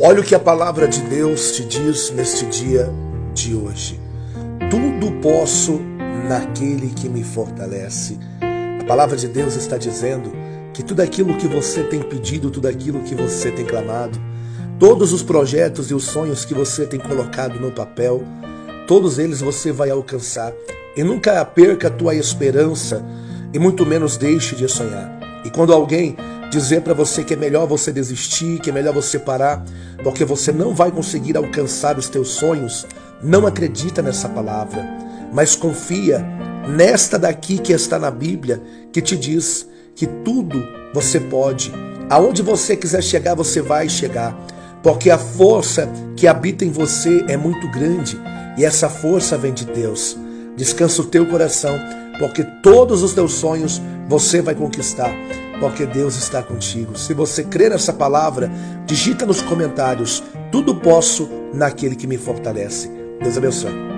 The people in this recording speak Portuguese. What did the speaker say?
Olha o que a palavra de Deus te diz neste dia de hoje. Tudo posso naquele que me fortalece. A palavra de Deus está dizendo que tudo aquilo que você tem pedido, tudo aquilo que você tem clamado, todos os projetos e os sonhos que você tem colocado no papel, todos eles você vai alcançar. E nunca perca a tua esperança e muito menos deixe de sonhar. E quando alguém dizer para você que é melhor você desistir, que é melhor você parar, porque você não vai conseguir alcançar os teus sonhos, não acredita nessa palavra, mas confia nesta daqui que está na Bíblia, que te diz que tudo você pode. Aonde você quiser chegar, você vai chegar, porque a força que habita em você é muito grande e essa força vem de Deus. Descansa o teu coração, porque todos os teus sonhos você vai conquistar porque Deus está contigo. Se você crer nessa palavra, digita nos comentários: tudo posso naquele que me fortalece. Deus abençoe.